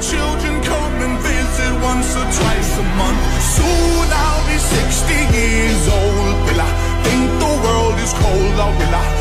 children come and visit once or twice a month. Soon I'll be 60 years old. Will I think the world is cold oh, or will I